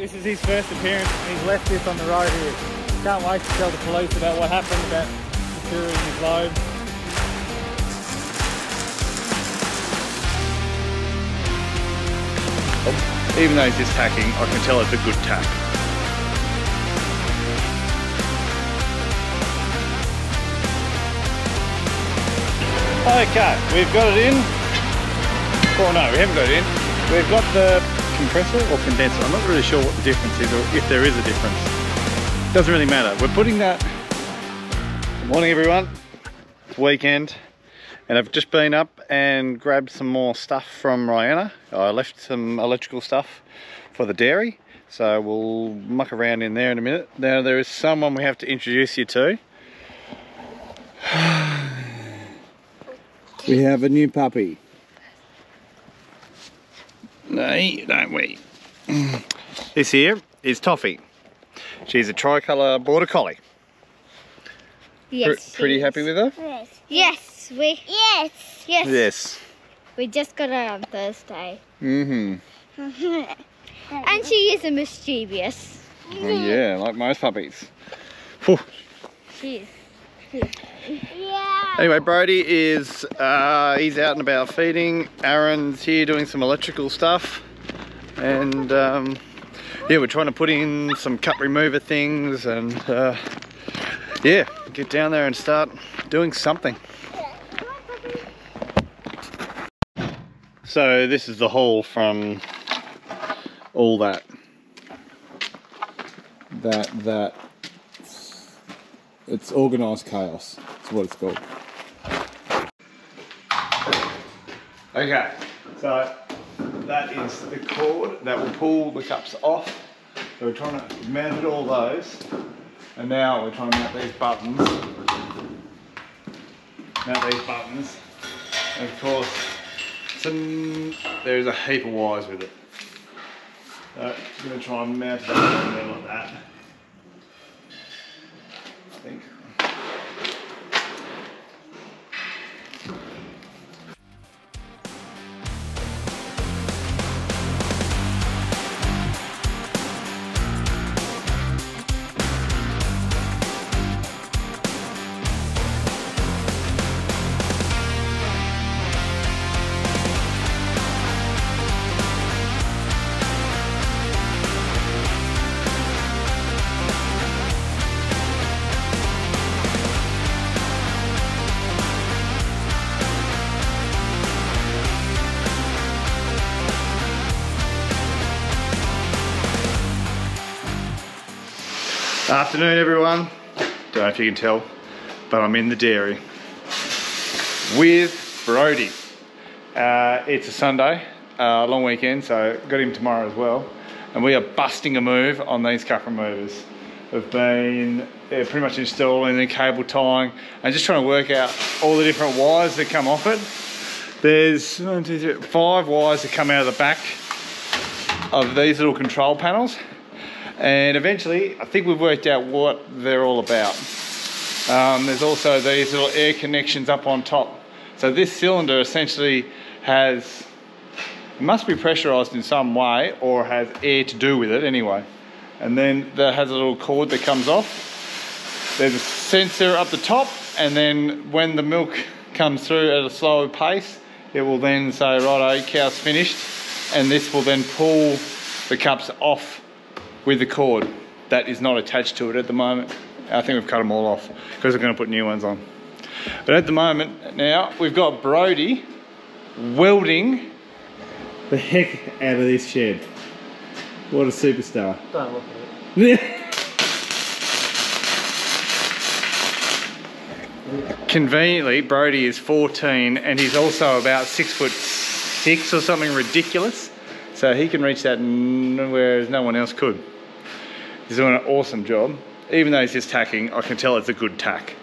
This is his first appearance and he's left this on the road here. Can't wait to tell the police about what happened about securing his load. Oh, even though he's just tacking, I can tell it's a good tack. Okay, we've got it in. Oh no, we haven't got it in. We've got the compressor or condenser. I'm not really sure what the difference is or if there is a difference. It Doesn't really matter. We're putting that. Good morning everyone. It's weekend and I've just been up and grabbed some more stuff from Rihanna. I left some electrical stuff for the dairy. So we'll muck around in there in a minute. Now there is someone we have to introduce you to. We have a new puppy. No, don't we? This here is Toffee. She's a tricolour border collie. Yes. Pr- pretty happy with her? Yes. Yes, we. Yes. Yes. Yes. We just got her on Thursday. Mm-hmm. and she is a mischievous. Oh, yeah, like most puppies. Phew. She is. Yeah. Anyway, Brody is, uh, he's out and about feeding. Aaron's here doing some electrical stuff. And, um, yeah, we're trying to put in some cup remover things and, uh, yeah, get down there and start doing something. So this is the hole from all that. That that it's organised chaos. That's what it's called. Okay, so that is the cord that will pull the cups off. So we're trying to mount all those, and now we're trying to mount these buttons. Mount these buttons, and of course, some, there's a heap of wires with it. So I'm going to try and mount that there like that. Afternoon, everyone. Don't know if you can tell, but I'm in the dairy with Brody. Uh, it's a Sunday, uh, long weekend, so got him tomorrow as well. And we are busting a move on these cup removers. We've been yeah, pretty much installing the cable tying and just trying to work out all the different wires that come off it. There's one, two, three, five wires that come out of the back of these little control panels and eventually I think we've worked out what they're all about. Um, there's also these little air connections up on top. So this cylinder essentially has, it must be pressurized in some way or has air to do with it anyway. And then that has a little cord that comes off. There's a sensor up the top and then when the milk comes through at a slower pace, it will then say, righto, cow's finished. And this will then pull the cups off with the cord that is not attached to it at the moment. I think we've cut them all off because we're going to put new ones on. But at the moment now we've got Brody welding The heck out of this shed. What a superstar. Don't look at it. Conveniently, Brody is 14 and he's also about six foot six or something ridiculous. So he can reach that whereas no one else could. He's doing an awesome job. Even though he's just tacking, I can tell it's a good tack.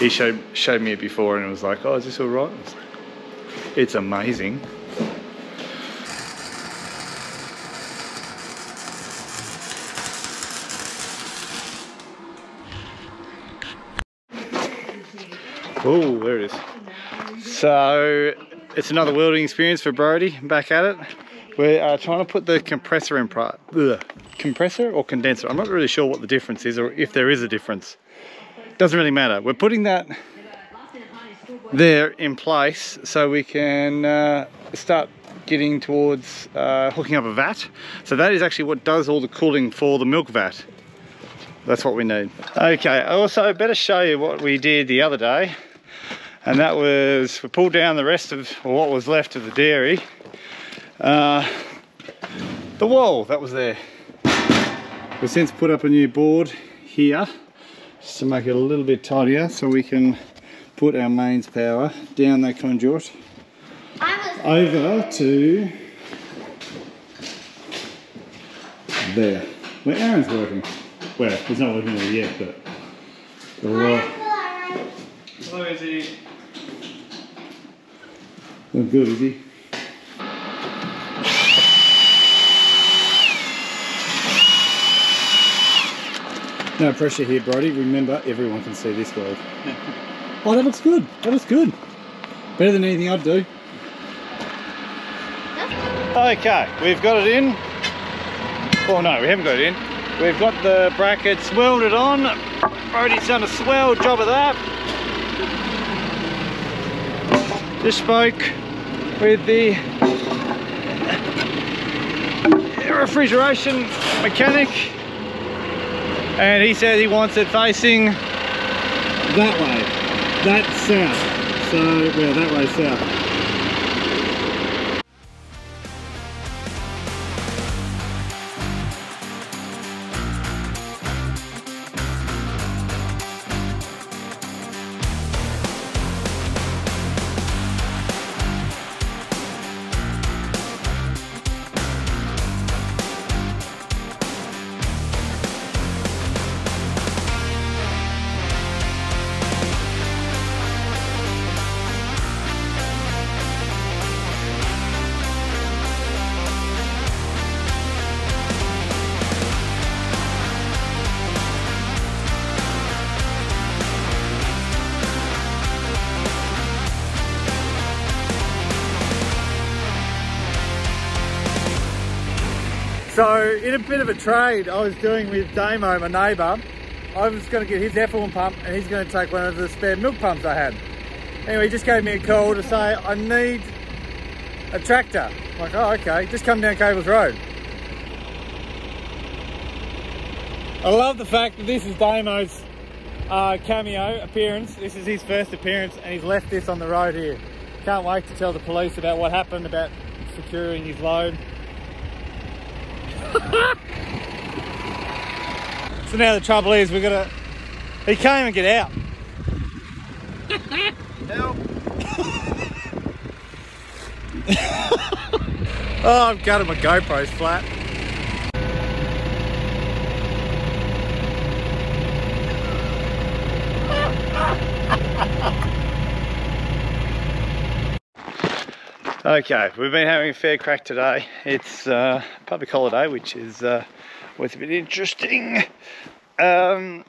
He showed showed me it before and it was like, oh, is this all right? I was like, it's amazing. Oh, there it is. So it's another welding experience for Brody. Back at it. We are trying to put the compressor in compressor or condenser. I'm not really sure what the difference is or if there is a difference. Doesn't really matter. We're putting that there in place so we can uh, start getting towards uh, hooking up a vat. So that is actually what does all the cooling for the milk vat. That's what we need. Okay, also better show you what we did the other day. And that was, we pulled down the rest of, or what was left of the dairy. Uh, the wall that was there. We've since put up a new board here, just to make it a little bit tidier so we can put our mains power down that conduit over to there, where Aaron's working. Well, he's not working there yet, but the was. Hello, Izzy. Look good, Izzy. No pressure here, Brody. Remember, everyone can see this world. oh, that looks good. That looks good. Better than anything I'd do. Okay, we've got it in. Oh no, we haven't got it in. We've got the brackets welded on. Brody's done a swell job of that. Just spoke with the refrigeration mechanic and he said he wants it facing that way, that's south. So, well, that way south. So in a bit of a trade I was doing with Damo, my neighbour, I was going to get his effluent pump and he's going to take one of the spare milk pumps I had. Anyway, he just gave me a call to say, I need a tractor. I'm like, oh, okay, just come down Cables Road. I love the fact that this is Damo's uh, cameo appearance. This is his first appearance and he's left this on the road here. Can't wait to tell the police about what happened about securing his load. So now the trouble is we're gonna he can't even get out. Help. oh I've gutted my GoPro's flat. Okay, we've been having a fair crack today. It's uh, public holiday, which is uh, always a bit interesting. Um,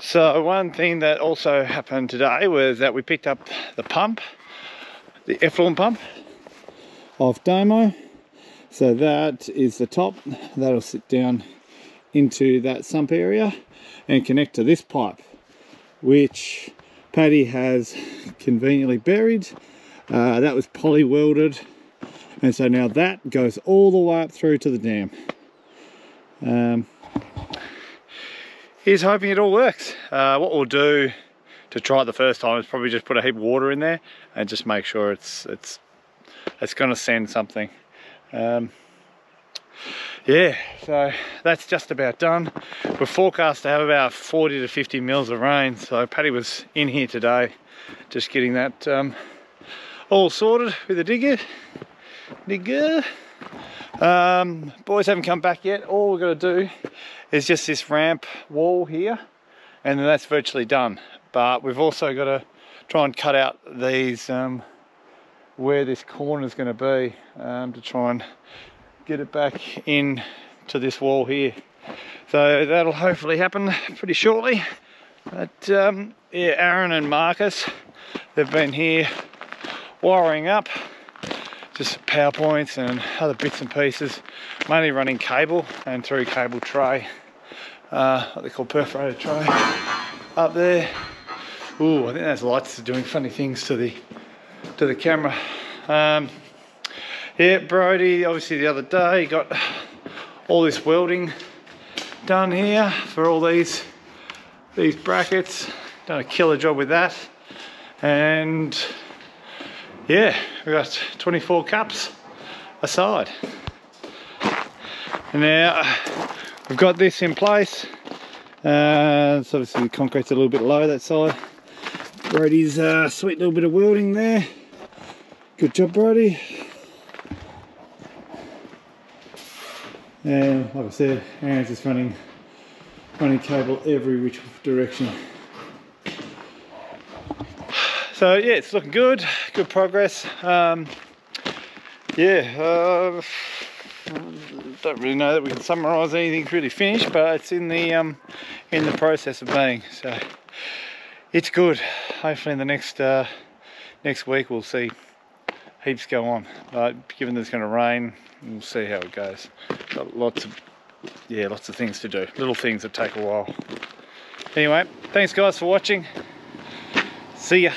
so one thing that also happened today was that we picked up the pump, the effluent pump of Damo. So that is the top. That'll sit down into that sump area and connect to this pipe, which Paddy has conveniently buried uh, that was poly welded and so now that goes all the way up through to the dam. Um, he's hoping it all works. Uh, what we'll do to try it the first time is probably just put a heap of water in there and just make sure it's it's it's going to send something. Um, yeah, so that's just about done. We're forecast to have about 40 to 50 mils of rain. So Paddy was in here today, just getting that um, all sorted with the digger. Digger. Um, boys haven't come back yet. All we're going to do is just this ramp wall here, and then that's virtually done. But we've also got to try and cut out these um, where this corner is going to be um, to try and get it back in to this wall here. So that'll hopefully happen pretty shortly. But um, yeah, Aaron and Marcus, they've been here wiring up, just PowerPoints and other bits and pieces. Mainly running cable and through cable tray, uh, what they call perforated tray, up there. Ooh, I think those lights are doing funny things to the to the camera. Um, yeah, Brody, obviously the other day got all this welding done here for all these these brackets. Done a killer job with that. And yeah, we got 24 cups aside. And now we've got this in place. Uh, so obviously the concrete's a little bit low that side. Brody's uh, sweet little bit of welding there. Good job, Brody. And like I said, Aaron's just running running cable every which direction. So yeah, it's looking good, good progress. Um, yeah, uh, don't really know that we can summarise anything really finished, but it's in the um, in the process of being. So it's good. Hopefully, in the next uh, next week, we'll see heaps go on. But given that it's going to rain, we'll see how it goes. Got lots of yeah, lots of things to do. Little things that take a while. Anyway, thanks guys for watching. See ya.